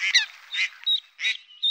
Beep, beep, beep.